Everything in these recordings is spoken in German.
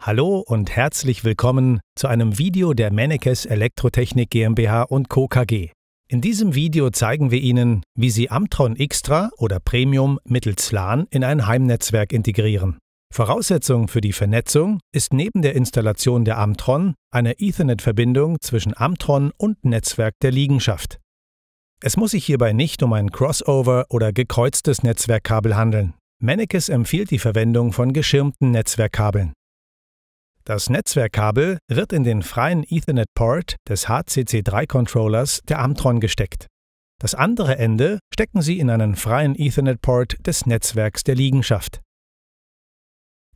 Hallo und herzlich willkommen zu einem Video der Mennekes Elektrotechnik GmbH und Co. KG. In diesem Video zeigen wir Ihnen, wie Sie Amtron Extra oder Premium mittels LAN in ein Heimnetzwerk integrieren. Voraussetzung für die Vernetzung ist neben der Installation der Amtron eine Ethernet-Verbindung zwischen Amtron und Netzwerk der Liegenschaft. Es muss sich hierbei nicht um ein Crossover oder gekreuztes Netzwerkkabel handeln. Mennekes empfiehlt die Verwendung von geschirmten Netzwerkkabeln. Das Netzwerkkabel wird in den freien Ethernet-Port des HCC3-Controllers der Amtron gesteckt. Das andere Ende stecken Sie in einen freien Ethernet-Port des Netzwerks der Liegenschaft.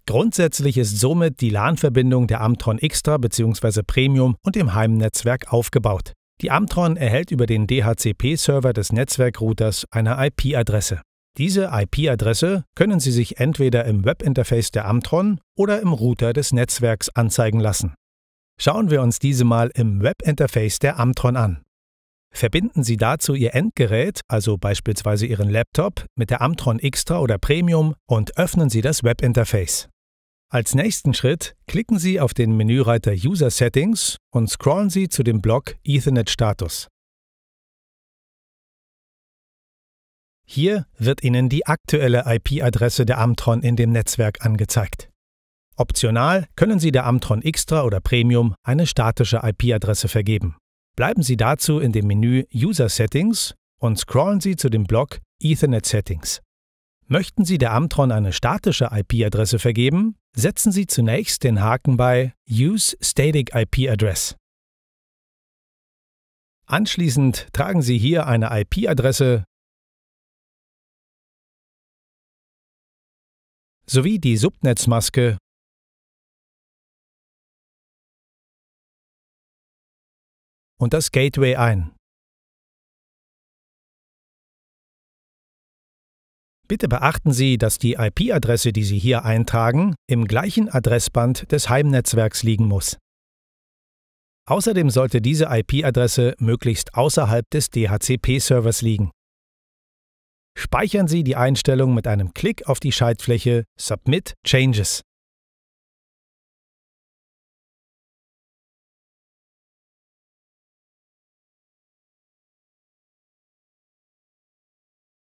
Grundsätzlich ist somit die LAN-Verbindung der Amtron Extra bzw. Premium und im Heimnetzwerk aufgebaut. Die Amtron erhält über den DHCP-Server des Netzwerkrouters eine IP-Adresse. Diese IP-Adresse können Sie sich entweder im Webinterface der Amtron oder im Router des Netzwerks anzeigen lassen. Schauen wir uns diese mal im Webinterface der Amtron an. Verbinden Sie dazu Ihr Endgerät, also beispielsweise Ihren Laptop, mit der Amtron Extra oder Premium und öffnen Sie das Webinterface. Als nächsten Schritt klicken Sie auf den Menüreiter User Settings und scrollen Sie zu dem Block Ethernet Status. Hier wird Ihnen die aktuelle IP-Adresse der Amtron in dem Netzwerk angezeigt. Optional können Sie der Amtron Extra oder Premium eine statische IP-Adresse vergeben. Bleiben Sie dazu in dem Menü User Settings und scrollen Sie zu dem Block Ethernet Settings. Möchten Sie der Amtron eine statische IP-Adresse vergeben, setzen Sie zunächst den Haken bei Use Static IP Address. Anschließend tragen Sie hier eine IP-Adresse sowie die Subnetzmaske und das Gateway ein. Bitte beachten Sie, dass die IP-Adresse, die Sie hier eintragen, im gleichen Adressband des Heimnetzwerks liegen muss. Außerdem sollte diese IP-Adresse möglichst außerhalb des DHCP-Servers liegen. Speichern Sie die Einstellung mit einem Klick auf die Schaltfläche Submit Changes.